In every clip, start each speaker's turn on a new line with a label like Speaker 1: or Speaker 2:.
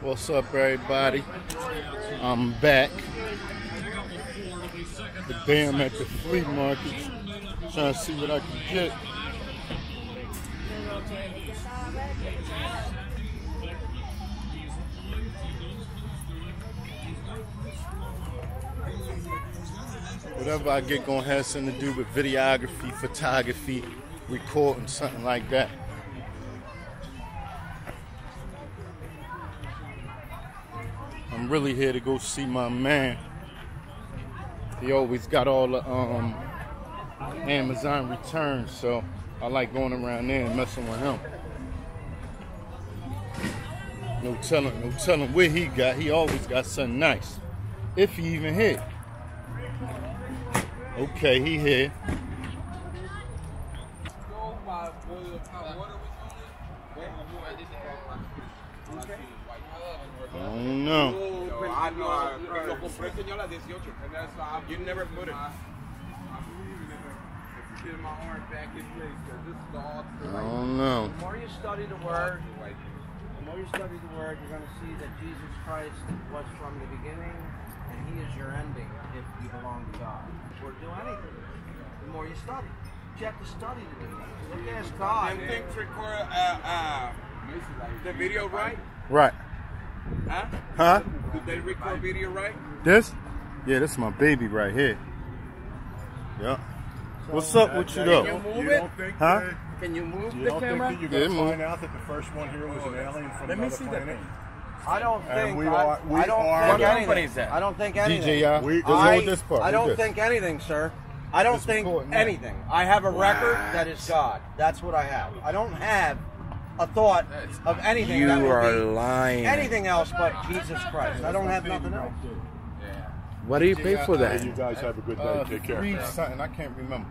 Speaker 1: What's up, everybody? I'm back. The damn at the flea market. Trying to see what I can get. Whatever I get gonna have something to do with videography, photography, recording, something like that. I'm really here to go see my man. He always got all the um, Amazon returns, so I like going around there and messing with him. No telling, no telling where he got. He always got something nice. If he even hit. Okay, he here. I don't know.
Speaker 2: No, lo compré señor a 18. You never put it. My arm back in place because this is all
Speaker 1: I don't know.
Speaker 3: The more you study the Word, the more you study the Word, you're going to see that Jesus Christ was from the beginning, and He is your ending if you belong to God. Or do anything. The more you study, you have to study to do that. Look at God.
Speaker 2: Them things record uh, uh, the video right?
Speaker 1: Right.
Speaker 2: Huh?
Speaker 1: Huh?
Speaker 2: Did they record video right?
Speaker 1: This? Yeah, this is my baby right here. Yep. What's up with you though?
Speaker 2: move
Speaker 4: You
Speaker 2: it?
Speaker 4: don't think
Speaker 1: Huh?
Speaker 4: that,
Speaker 2: Can you move
Speaker 4: you
Speaker 2: the
Speaker 4: don't think
Speaker 2: camera?
Speaker 4: that you're going to
Speaker 1: move.
Speaker 4: find out that the first one here was an alien from
Speaker 2: Let me
Speaker 4: another
Speaker 2: see that
Speaker 4: planet?
Speaker 2: thing.
Speaker 3: I don't
Speaker 4: And
Speaker 3: think.
Speaker 4: we
Speaker 3: I,
Speaker 4: are- we
Speaker 3: I don't
Speaker 4: are-
Speaker 3: think
Speaker 4: What
Speaker 3: anything.
Speaker 2: company is that?
Speaker 3: I don't think anything.
Speaker 1: DJI.
Speaker 4: We-
Speaker 3: I,
Speaker 1: hold this part.
Speaker 3: I don't
Speaker 1: this.
Speaker 3: think anything, sir. I don't
Speaker 1: It's
Speaker 3: think anything. I have a record that is God. That's what I have. I don't have a thought of anything.
Speaker 2: You
Speaker 3: that would
Speaker 2: are
Speaker 3: be
Speaker 2: lying.
Speaker 3: anything else but Jesus Christ. I don't have nothing else.
Speaker 2: What do you pay for that?
Speaker 4: you guys have a good day.
Speaker 1: Uh,
Speaker 4: Take care.
Speaker 1: three something. I can't remember.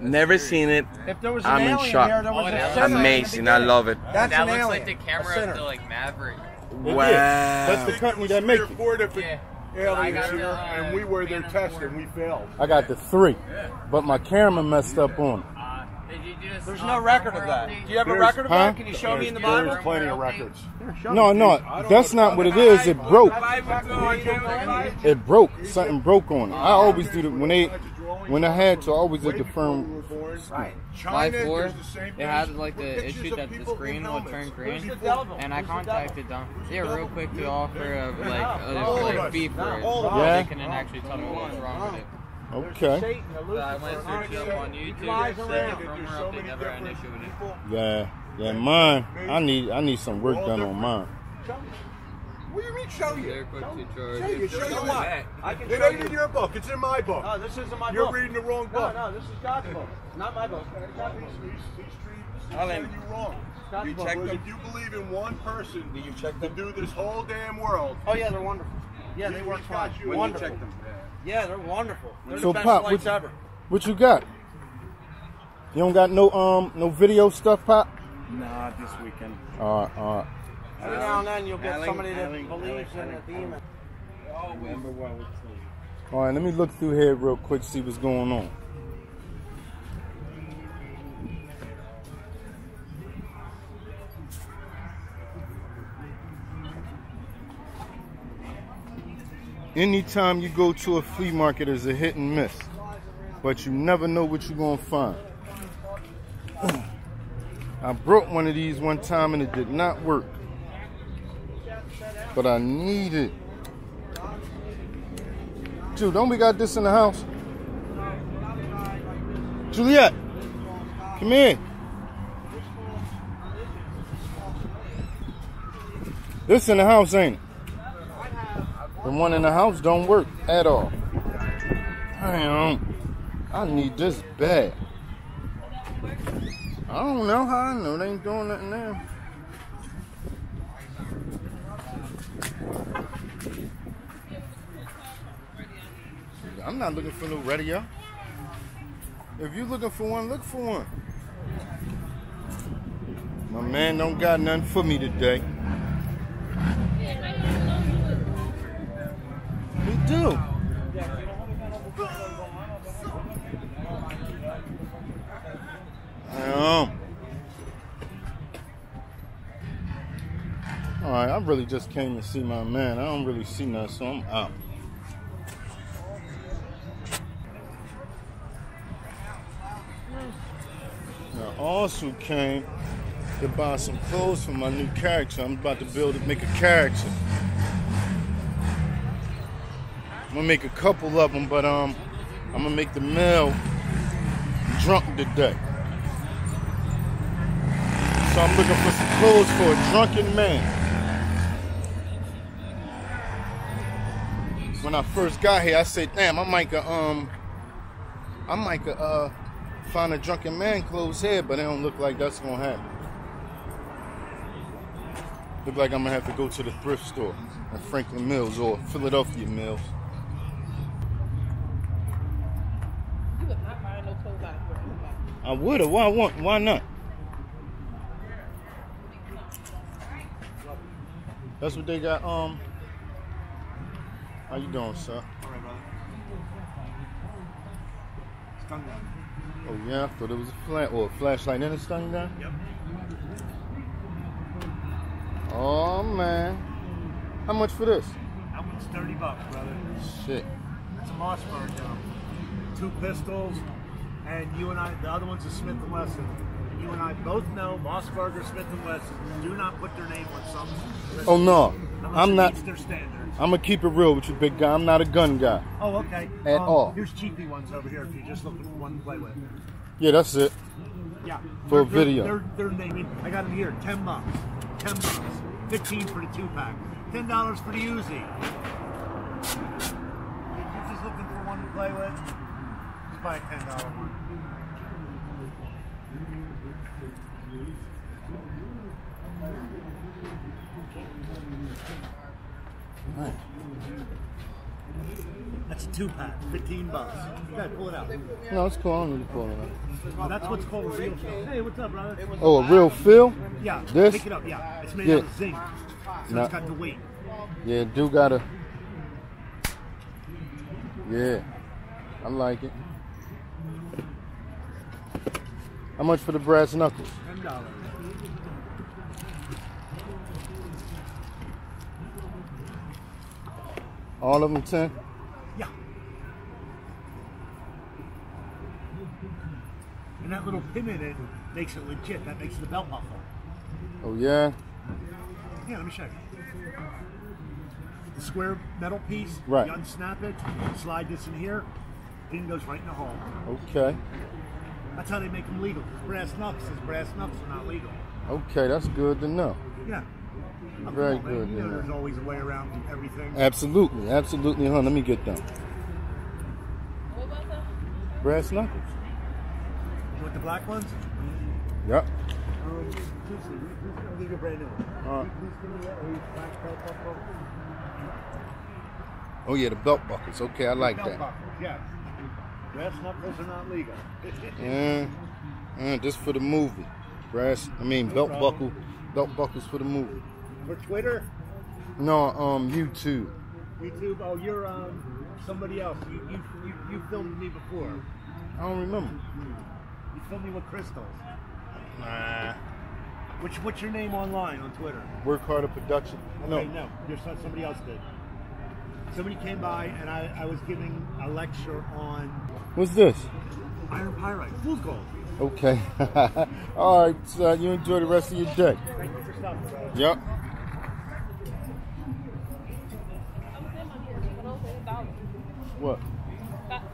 Speaker 2: Never seen it.
Speaker 3: If there was an
Speaker 2: I'm in shock.
Speaker 3: here, there was
Speaker 5: Oh,
Speaker 3: a
Speaker 5: that's
Speaker 3: sinner in the
Speaker 2: Amazing. I love it.
Speaker 3: That's
Speaker 5: that
Speaker 3: an
Speaker 5: looks
Speaker 3: alien.
Speaker 5: like the camera
Speaker 3: sinner.
Speaker 5: of the like Maverick.
Speaker 1: Well,
Speaker 2: Wow.
Speaker 1: That's the company that make it.
Speaker 4: Four different
Speaker 5: Yeah. I
Speaker 4: aliens
Speaker 5: got
Speaker 4: here,
Speaker 5: the, uh,
Speaker 4: and we were their test, and we failed.
Speaker 1: I got the three, but my camera messed up on it.
Speaker 5: Did you just,
Speaker 3: There's no record of that. Do you have a
Speaker 4: There's-
Speaker 3: record of
Speaker 1: Huh?
Speaker 3: that? Can you show me in the
Speaker 4: There's plenty of records.
Speaker 1: No, no, that's not what it is. It broke. It broke. Something broke on it. I always do that when they, when I had to. I always did the firm.
Speaker 3: Right.
Speaker 5: Live
Speaker 4: China,
Speaker 5: four,
Speaker 4: there's the same
Speaker 5: had like the issue that the screen would turn green,
Speaker 3: the
Speaker 5: and I contacted them. Yeah, real quick to offer of like
Speaker 3: No, all of
Speaker 5: like fee for it.
Speaker 3: all
Speaker 1: of
Speaker 5: so
Speaker 1: us.
Speaker 5: They couldn't actually tell me what was wrong with it.
Speaker 1: Okay.
Speaker 3: Satan, the
Speaker 5: So I went searching up on YouTube.
Speaker 3: Flies
Speaker 5: Said
Speaker 3: around.
Speaker 5: the firmware
Speaker 4: so many
Speaker 5: never had an issue with it.
Speaker 1: Yeah, yeah. Mine. I need. I need some work done on mine.
Speaker 4: What do you mean show you?
Speaker 5: They're quick to
Speaker 4: Show you, show you what?
Speaker 3: I can
Speaker 4: It
Speaker 3: show
Speaker 4: ain't in your book. It's in my book.
Speaker 3: No, this isn't my book.
Speaker 4: You're reading the wrong book.
Speaker 3: no, no, this is God's book, not my book.
Speaker 4: He's, he's, he's, he's telling you wrong.
Speaker 2: You
Speaker 3: book.
Speaker 2: checked
Speaker 4: if you believe in one person
Speaker 2: Did you check
Speaker 4: to do this whole damn world,
Speaker 3: Oh yeah, they're wonderful. Yeah, they work fine.
Speaker 4: you.
Speaker 2: When you
Speaker 3: Wonderful.
Speaker 2: checked them?
Speaker 3: Yeah, they're wonderful. They're
Speaker 1: So
Speaker 3: the best
Speaker 1: Pop,
Speaker 3: lights
Speaker 1: what-
Speaker 3: ever.
Speaker 1: What you got? You don't got no um no video stuff, Pop?
Speaker 4: Nah, this weekend.
Speaker 1: All right, all right.
Speaker 3: Every now and then you'll get
Speaker 2: Alan-
Speaker 3: somebody that
Speaker 2: Alan-
Speaker 3: believes in
Speaker 2: Alan-
Speaker 3: a demon.
Speaker 1: All right, let me look through here real quick, see what's going on. Anytime you go to a flea market is a hit and miss, but you never know what you're gonna find. I broke one of these one time and it did not work, but I need it. Dude, don't we got this in the house? Juliet, come here. This in the house, ain't it? The one in the house don't work at all. Damn, I need this bad. I don't know how I know they ain't doing nothing now. I'm not looking for no radio. If you looking for one, look for one. My man don't got nothing for me today. Do. I. All right, I really just came to see my man. I don't really see nothing, so I'm out. I also came to buy some clothes for my new character. I'm about to build, make a character. I'm gonna make a couple of them, but um, I'm gonna make the male drunk today. So I'm looking for some clothes for a drunken man. When I first got here, I said, "Damn, I might go, um, I might go, uh, find a drunken man clothes here, but it don't look like that's gonna happen. Look like I'm gonna have to go to the thrift store at Franklin Mills or Philadelphia Mills.
Speaker 6: You would not find no clothes out here.
Speaker 1: I would have. Why? Why, why not? That's what they got. Um, how you doing, sir?
Speaker 4: All right, brother. Stun gun.
Speaker 1: Oh yeah, I thought it was a flat or a flashlight and a stun gun.
Speaker 4: Yep.
Speaker 1: Oh man, how much for this?
Speaker 4: That one's 30 bucks, brother.
Speaker 1: Shit.
Speaker 4: That's a Mossberg, though. Two pistols, and you and I, the other one's a Smith & Wesson. You and I both know Mossberg or Smith & Wesson do not put their name on something.
Speaker 1: Oh no, I'm not. I'm gonna keep it real with you, big guy. I'm not a gun guy.
Speaker 4: Oh, okay.
Speaker 1: At
Speaker 4: Um,
Speaker 1: all.
Speaker 4: Here's cheapy ones over here if you're just looking for one to play with.
Speaker 1: Yeah, that's it.
Speaker 4: Yeah.
Speaker 1: For
Speaker 4: They're- they're-
Speaker 1: video.
Speaker 4: They're, they're naming. I got them here. Ten bucks. Ten bucks. Fifteen for the two pack. Ten dollars for the Uzi. If you're just looking for one to play with, a ten dollar one. That's a two pack. Fifteen bucks. You gotta pull it out.
Speaker 1: No, it's cool. I don't need to pull it out.
Speaker 4: Oh, that's what's called a real feel. Hey, what's up, brother?
Speaker 1: Oh, a real feel?
Speaker 4: Yeah,
Speaker 1: This?
Speaker 4: pick it up. Yeah, it's made
Speaker 1: Yeah.
Speaker 4: out of zinc, so
Speaker 1: Nah.
Speaker 4: it's got the weight.
Speaker 1: Yeah, do gotta. Yeah, I like it. How much for the brass knuckles?
Speaker 4: Ten dollars.
Speaker 1: All of them ten.
Speaker 4: Yeah. And that little pin in it makes it legit. That makes the belt buckle.
Speaker 1: Oh yeah.
Speaker 4: Yeah, let me show you. The square metal piece.
Speaker 1: Right.
Speaker 4: You unsnap it, slide this in here, pin goes right in the hole.
Speaker 1: Okay.
Speaker 4: That's how they make them legal. Brass knucks is brass knucks are not legal.
Speaker 1: Okay, that's good to know.
Speaker 4: Yeah. Oh,
Speaker 1: Very
Speaker 4: on, man.
Speaker 1: good,
Speaker 4: You know, there's always a way around everything.
Speaker 1: Absolutely, absolutely, huh? Let me get them.
Speaker 6: What was that?
Speaker 1: Brass knuckles.
Speaker 4: With the black ones?
Speaker 1: Yep.
Speaker 4: Um, give you a brand new one.
Speaker 1: All right.
Speaker 4: Please give me a black belt buckle.
Speaker 1: Oh yeah, the belt buckles. Okay, I like
Speaker 4: Belt
Speaker 1: that.
Speaker 4: buckles, yes. Brass knuckles are not legal.
Speaker 1: Yeah. Uh, just for the movie. Brass. I mean, belt
Speaker 4: problem.
Speaker 1: buckle. Belt buckles for the movie.
Speaker 4: For Twitter,
Speaker 1: No, um, YouTube.
Speaker 4: YouTube, oh, you're um, somebody else. You, you, you, you filmed me before.
Speaker 1: I don't remember.
Speaker 4: You filmed me with crystals.
Speaker 1: Nah.
Speaker 4: Which, what's your name online on Twitter?
Speaker 1: Work harder production. No.
Speaker 4: Okay, no, there's some- somebody else did. Somebody came by and I, I was giving a lecture on
Speaker 1: What's this?
Speaker 4: iron pyrite, fool's gold.
Speaker 1: Okay. All right. So you enjoy the rest of your day.
Speaker 4: Thank you for stopping.
Speaker 1: Yep.
Speaker 6: I'm saying my here. For those eight dollars.
Speaker 1: What?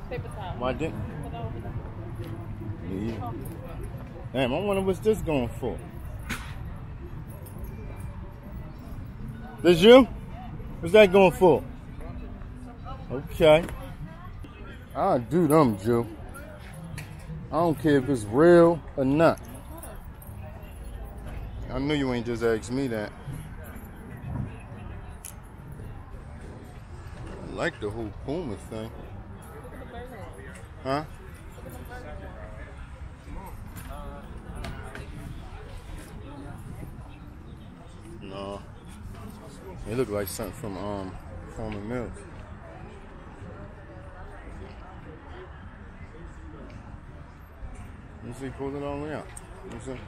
Speaker 6: Paper towel.
Speaker 1: Why didn't?
Speaker 6: For those.
Speaker 1: Me either. Damn, I wonder what's this going for. This you? What's that going for? Okay. I'll do them, Joe. I don't care if it's real or not. I knew you ain't just asked me that. I like the whole Puma thing. Huh? No. It look like something from um Forman Mills. See, it all the way out. See.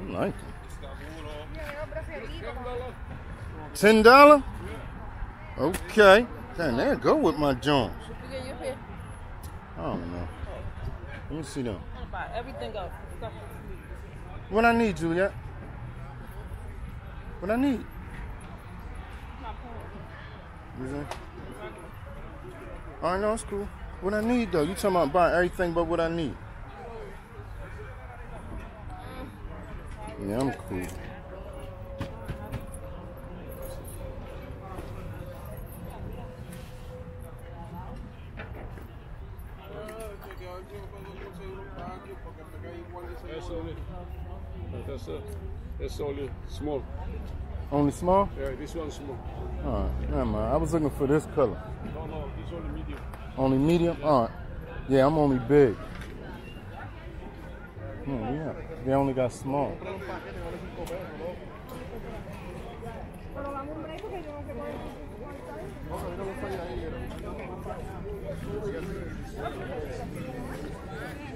Speaker 1: I like it. Ten dollar? Okay. Damn, there go with my Jones.
Speaker 6: You get your pay.
Speaker 1: I don't know. Let me see them.
Speaker 6: I'm gonna buy everything else.
Speaker 1: What I need, Juliet? What I need? You? Right, no, it's cool. What I need though? You talking about buying everything but what I need? Yeah, I'm cool.
Speaker 7: That's only, that's, uh, that's only small.
Speaker 1: Only small?
Speaker 7: Yeah, this one's small.
Speaker 1: All right, never mind. I was looking for this color.
Speaker 7: This only medium.
Speaker 1: Only medium? All right. Yeah, I'm only big. Hmm, yeah, they only got small.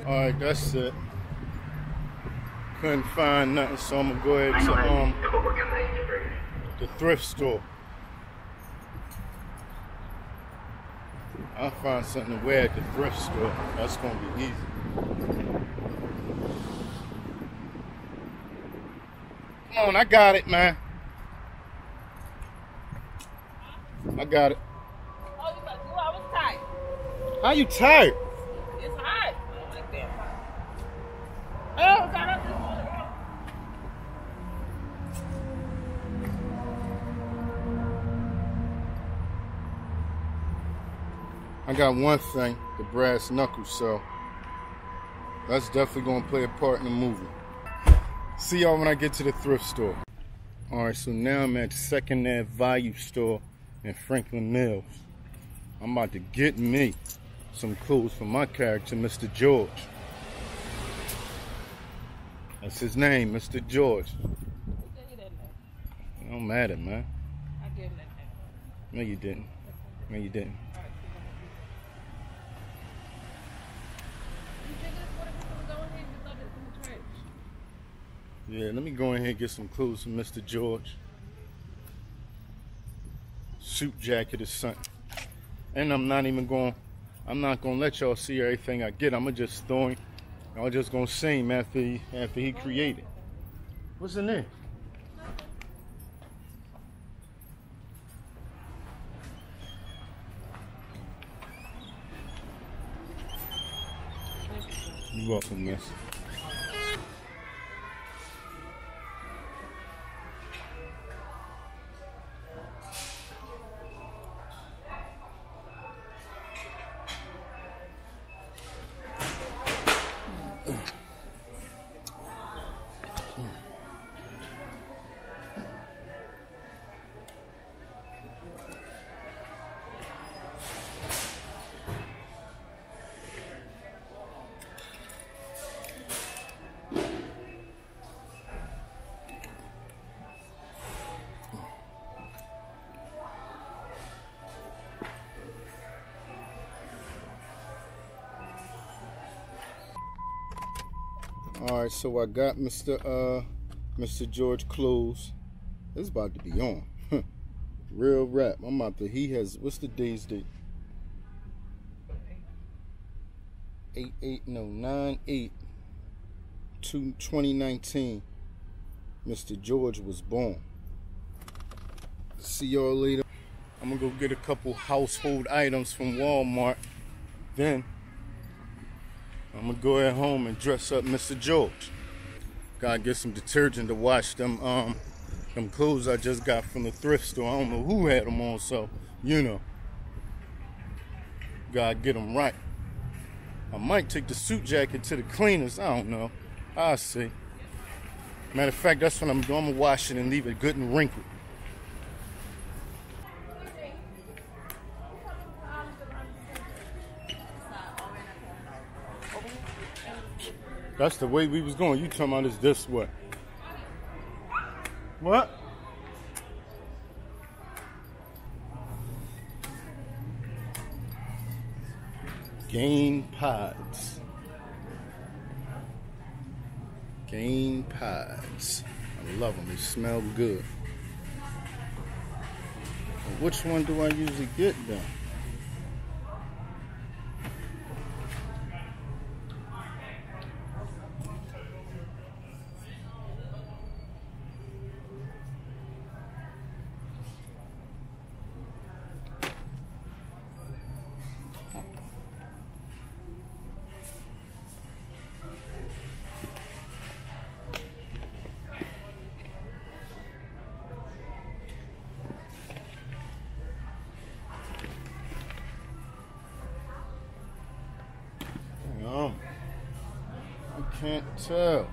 Speaker 1: All right, that's it. Couldn't find nothing, so I'm gonna go ahead to um the thrift store. I'll find something to wear at the thrift store. That's gonna be easy. Come on, I got it, man. I got it.
Speaker 6: Oh, you got two hours tight.
Speaker 1: How you tired?
Speaker 6: It's hot. I like that. Oh, got
Speaker 1: one thing, the brass knuckles, so that's definitely gonna play a part in the movie. See y'all when I get to the thrift store. Alright, so now I'm at Second Ave Value Store in Franklin Mills. I'm about to get me some clothes for my character, Mr. George. That's his name, Mr. George.
Speaker 6: Tell you that now.
Speaker 1: Don't matter, man.
Speaker 6: I gave him that.
Speaker 1: No, you didn't. No, you didn't.
Speaker 6: You think this what if we go ahead and throw this in the trash?
Speaker 1: Yeah, let me go in here and get some clothes from Mr. George. Suit jacket or something. And I'm not even going, I'm not going to let y'all see everything I get. I'm going to just throw him. I'm just going to him after he, after he created. What's in there? You're welcome, miss. All right, so I got Mr. Uh, Mr. George clothes. It's about to be on. Real rap. I'm about to. He has. What's the day's date? Eight eight no nine eight. Two, 2019. Mr. George was born. See y'all later. I'm gonna go get a couple household items from Walmart. Then I'm gonna go at home and dress up Mr. George. Gotta get some detergent to wash them um them clothes I just got from the thrift store. I don't know who had them on, so you know. Gotta get them right. I might take the suit jacket to the cleaners. I don't know. I'll see. Matter of fact, that's what I'm doing. I'm gonna wash it and leave it good and wrinkled. That's the way we was going. You talking about is this way? What? Gain pods. Gain pods. I love them. They smell good. Which one do I usually get though? No. I can't tell.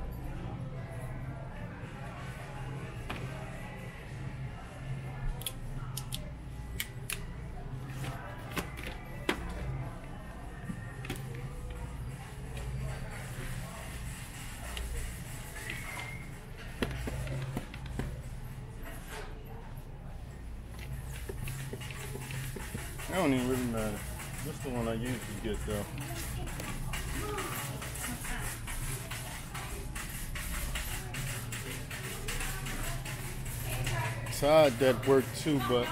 Speaker 1: That don't even really matter. This the one I usually get though. Todd that work too, but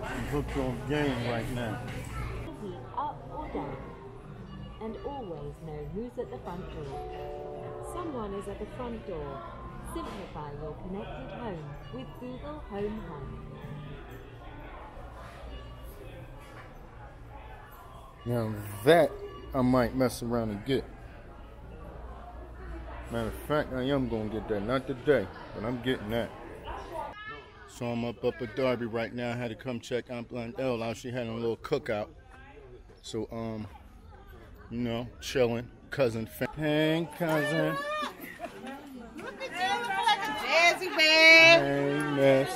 Speaker 1: I'm hooked on Gain right now.
Speaker 8: Up or down. And always know who's at the front door. Someone is at the front door. Simplify your connected home with Google Home Hub.
Speaker 1: Now that I might mess around and get. Matter of fact, I am gonna get that. Not today, but I'm getting that. So I'm up up at Darby right now. I had to come check Aunt Blondell out. She had a little cookout. So um, you know, chilling, cousin. Fam- hey, cousin.
Speaker 6: Jazzy man.
Speaker 1: Hey, miss.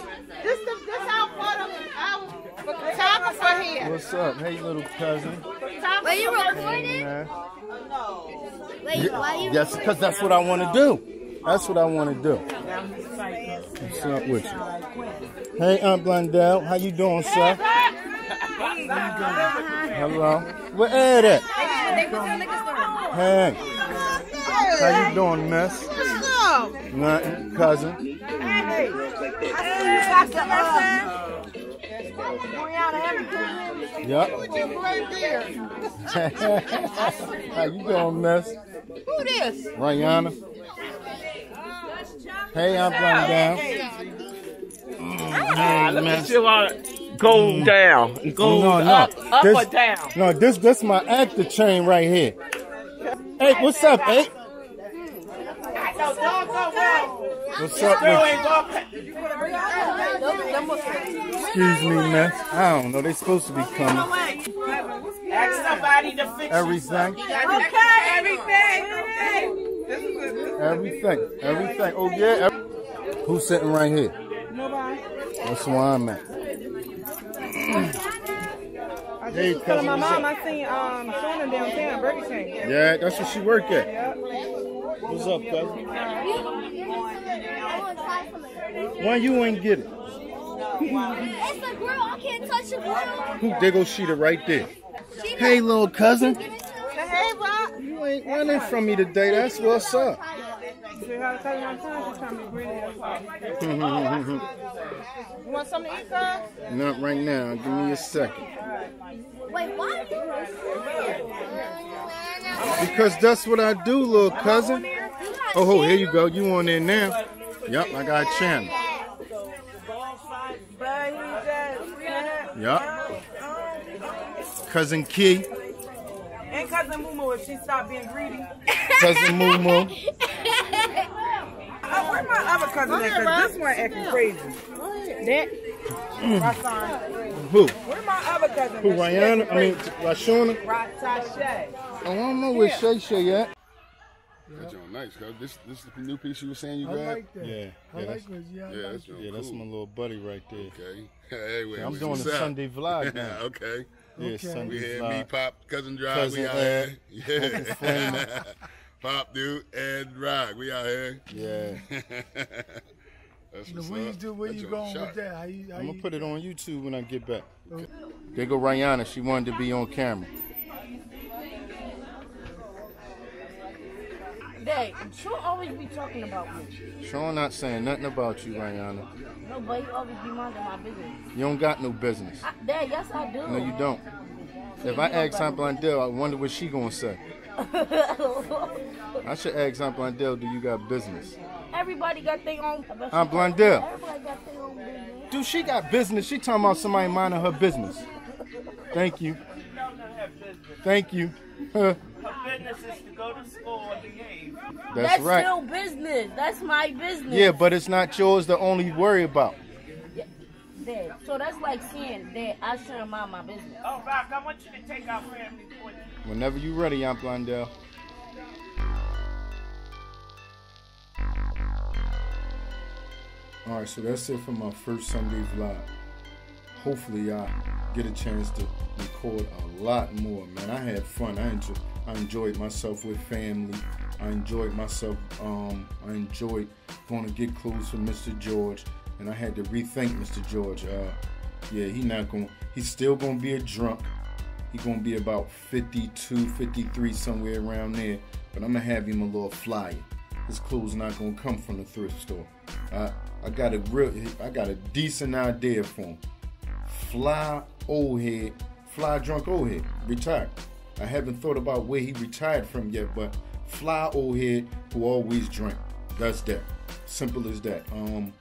Speaker 6: This the this our photo our photographer here.
Speaker 1: What's up? Hey, little cousin.
Speaker 9: Were you
Speaker 1: Hey,
Speaker 9: recording?
Speaker 1: man.
Speaker 9: Wait, why you
Speaker 1: Yes, because that's what I want to do. That's what I want to do. What's up with you? Hey, Aunt Blondell. How you doing, sir? Hello. Where Ed at? Hey. How you doing, miss? Nothing, cousin. Yep. How you doing, miss?
Speaker 6: Who this?
Speaker 1: Rihanna. Hey, I'm Blondell. Hey, ah. miss.
Speaker 10: You want to go mm. down, go
Speaker 1: no, no.
Speaker 10: up, up
Speaker 1: this,
Speaker 10: or down?
Speaker 1: No, this this my actor chain right here. Hey, what's up, hey? What's up with you? Excuse me, miss. I don't know. They supposed to be coming.
Speaker 10: Ask somebody to fix
Speaker 1: Everything.
Speaker 6: Okay, everything. Okay.
Speaker 1: Everything. Everything. Oh, yeah. every- Who's sitting right here?
Speaker 6: Nobody.
Speaker 1: That's where I'm at. I just, Hey, cousin.
Speaker 6: My mom,
Speaker 1: up?
Speaker 6: I seen um Shona downtown, Burger King.
Speaker 1: Yeah, that's where she work at.
Speaker 6: Yep.
Speaker 1: What's up, cousin? Why you ain't get it?
Speaker 9: It's the grill. I can't touch the grill.
Speaker 1: Who they go Sheeta right there. Hey, little cousin.
Speaker 6: Hey, Bob.
Speaker 1: You ain't running from me today. That's what's up.
Speaker 6: You gotta tell you one time, she's trying to be greedy. You want something to eat, sir?
Speaker 1: Not right now. Give me a second.
Speaker 9: Wait, why are you?
Speaker 1: Because that's what I do, little cousin. Oh, oh, here you oh, go. You on there now? Yep, I got a channel. Yep. Cousin Key,
Speaker 6: And cousin Moo if she stopped being greedy.
Speaker 1: cousin Moo Moo.
Speaker 6: Oh, uh, where my other cousin at? 'Cause this one acting crazy. That.
Speaker 1: Who?
Speaker 6: Where my other cousin?
Speaker 1: Who, Rihanna? I mean, Rashona?
Speaker 6: Ratashe.
Speaker 1: Oh, I don't know where Shay Shay at.
Speaker 7: That's your nice, cuz. This this is the new piece you were saying you
Speaker 4: I
Speaker 7: grabbed?
Speaker 4: like that.
Speaker 1: Yeah,
Speaker 4: I
Speaker 1: yeah,
Speaker 4: like
Speaker 1: that's,
Speaker 4: this. Yeah, I
Speaker 7: Yeah,
Speaker 4: like
Speaker 7: that's
Speaker 4: it.
Speaker 7: your
Speaker 1: yeah, that's
Speaker 7: cool.
Speaker 1: my little buddy right there.
Speaker 7: Okay. Hey, wait,
Speaker 1: I'm
Speaker 7: wait,
Speaker 1: doing
Speaker 7: what's
Speaker 1: the
Speaker 7: up?
Speaker 1: Sunday vlog now.
Speaker 7: okay.
Speaker 1: Yeah,
Speaker 4: Okay.
Speaker 1: Sunday
Speaker 7: We had
Speaker 1: vlog.
Speaker 7: me, Pop, Cousin Drive,
Speaker 1: Cousin
Speaker 7: we out
Speaker 1: Ed,
Speaker 7: here. Yeah. Pop, dude, and Rock, we out here.
Speaker 1: Yeah.
Speaker 7: That's
Speaker 4: Now,
Speaker 7: what's
Speaker 4: where you
Speaker 7: up.
Speaker 4: do? Where
Speaker 7: That's
Speaker 4: you going
Speaker 7: shot.
Speaker 4: with that? How you? How
Speaker 1: I'm gonna put it on YouTube when I get back.
Speaker 4: Okay.
Speaker 1: There go Rihanna. She wanted to be on camera.
Speaker 11: Dad, she'll always be talking about me.
Speaker 1: Sean not saying nothing about you, Rihanna.
Speaker 11: No, but he always be minding my business.
Speaker 1: You don't got no business.
Speaker 11: I, Dad, yes, I do.
Speaker 1: No, you don't. If I ask Aunt Blondell, I wonder what she gonna say. I should ask Aunt Blondell, do you got business?
Speaker 11: Everybody got their own.
Speaker 1: Aunt Blondell.
Speaker 11: Everybody got their own business.
Speaker 1: Dude, she got business. She talking about somebody minding her business. Thank you. Thank you. Huh.
Speaker 10: Business is to go to school and behave.
Speaker 1: That's,
Speaker 11: That's
Speaker 1: right.
Speaker 11: still business. That's my business.
Speaker 1: Yeah, but it's not yours to only worry about.
Speaker 11: Dad, so that's like saying that I shouldn't mind my business.
Speaker 10: Oh, Rock, I want you to take our family with you.
Speaker 1: Whenever you're ready, Aunt Blondell. All right, so that's it for my first Sunday vlog. Hopefully, I get a chance to record a lot more, man. I had fun. I enjoyed, I enjoyed myself with family. I enjoyed myself. Um, I enjoyed going to get clothes with Mr. George, and I had to rethink Mr. George. Uh, yeah, he not going. He's still gonna be a drunk. He gonna be about 52, 53, somewhere around there. But I'm gonna have him a little flyer. His clothes not gonna come from the thrift store. I I got a real, I got a decent idea for him. Fly old head, fly drunk old head, retired. I haven't thought about where he retired from yet, but fly old head who always drank. That's that. Simple as that. Um,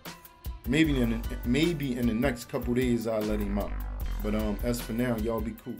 Speaker 1: maybe in the, maybe in the next couple days I'll let him out. But um, as for now, y'all be cool.